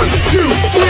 One, two, three!